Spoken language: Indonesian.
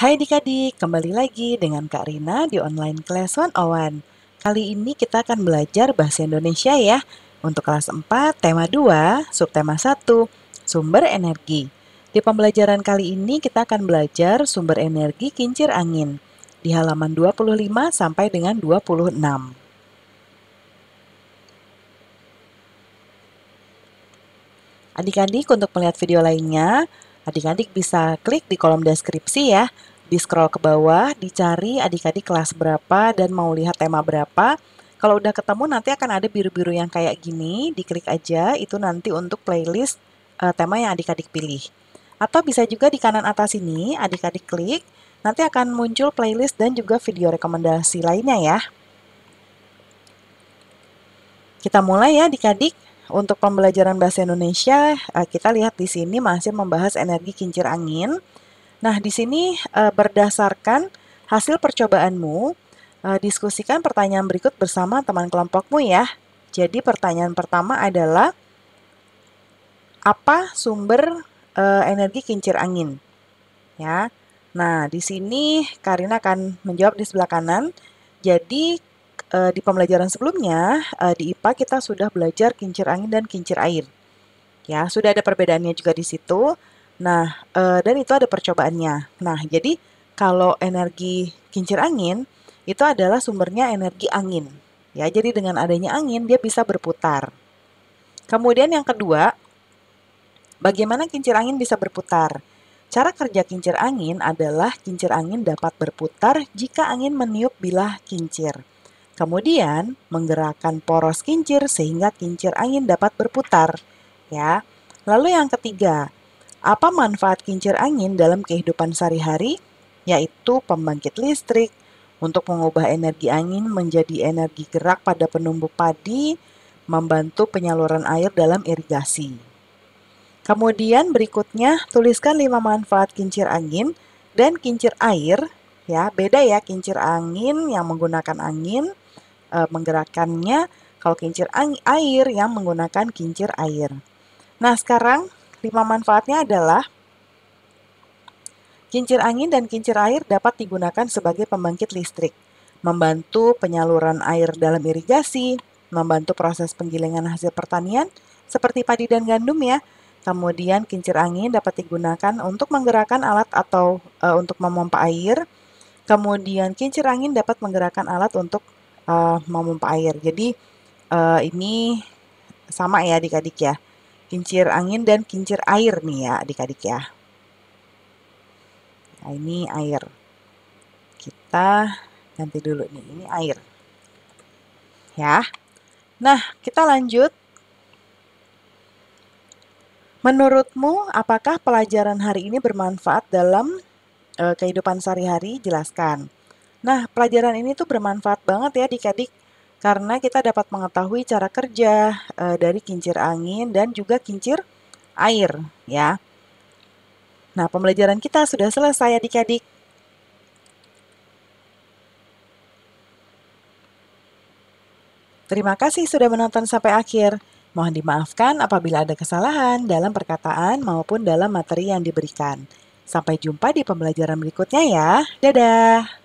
Hai adik-adik, kembali lagi dengan Kak Rina di online class 101. Kali ini kita akan belajar bahasa Indonesia ya. Untuk kelas 4, tema 2, subtema 1, sumber energi. Di pembelajaran kali ini kita akan belajar sumber energi kincir angin di halaman 25 sampai dengan 26. Adik-adik untuk melihat video lainnya, adik-adik bisa klik di kolom deskripsi ya. Di scroll ke bawah, dicari adik-adik kelas berapa dan mau lihat tema berapa. Kalau udah ketemu nanti akan ada biru-biru yang kayak gini, diklik aja, itu nanti untuk playlist uh, tema yang adik-adik pilih. Atau bisa juga di kanan atas ini, adik-adik klik, nanti akan muncul playlist dan juga video rekomendasi lainnya ya. Kita mulai ya adik-adik. Untuk pembelajaran bahasa Indonesia, uh, kita lihat di sini masih membahas energi kincir angin. Nah, di sini uh, berdasarkan hasil percobaanmu, uh, diskusikan pertanyaan berikut bersama teman kelompokmu ya. Jadi pertanyaan pertama adalah apa sumber energi kincir angin? Ya. Nah, di sini Karina akan menjawab di sebelah kanan. Jadi uh, di pembelajaran sebelumnya uh, di IPA kita sudah belajar kincir angin dan kincir air. Ya, sudah ada perbedaannya juga di situ. Nah, uh, dan itu ada percobaannya. Nah, jadi kalau energi kincir angin itu adalah sumbernya energi angin. Ya, jadi dengan adanya angin dia bisa berputar. Kemudian yang kedua, bagaimana kincir angin bisa berputar? Cara kerja kincir angin adalah kincir angin dapat berputar jika angin meniup bilah kincir. Kemudian menggerakkan poros kincir sehingga kincir angin dapat berputar. Ya. Lalu yang ketiga, apa manfaat kincir angin dalam kehidupan sehari-hari? Yaitu pembangkit listrik untuk mengubah energi angin menjadi energi gerak pada penumbuk padi, membantu penyaluran air dalam irigasi. Kemudian berikutnya tuliskan lima manfaat kincir angin dan kincir air ya beda ya kincir angin yang menggunakan angin e, menggerakkannya kalau kincir air yang menggunakan kincir air. Nah, sekarang lima manfaatnya adalah kincir angin dan kincir air dapat digunakan sebagai pembangkit listrik, membantu penyaluran air dalam irigasi, membantu proses penggilingan hasil pertanian seperti padi dan gandum ya. Kemudian kincir angin dapat digunakan untuk menggerakkan alat atau e, untuk memompa air. Kemudian kincir angin dapat menggerakkan alat untuk uh, memompa air. Jadi uh, ini sama ya adik-adik ya. Kincir angin dan kincir air nih ya adik-adik ya. Nah ini air. Kita ganti dulu nih, ini air. Ya. Nah, kita lanjut. Menurutmu, apakah pelajaran hari ini bermanfaat dalam uh, kehidupan sehari-hari? Jelaskan. Nah, pelajaran ini tuh bermanfaat banget ya adik-adik karena kita dapat mengetahui cara kerja e, dari kincir angin dan juga kincir air ya. Nah, pembelajaran kita sudah selesai adik-adik. Terima kasih sudah menonton sampai akhir. Mohon dimaafkan apabila ada kesalahan dalam perkataan maupun dalam materi yang diberikan. Sampai jumpa di pembelajaran berikutnya ya. Dadah!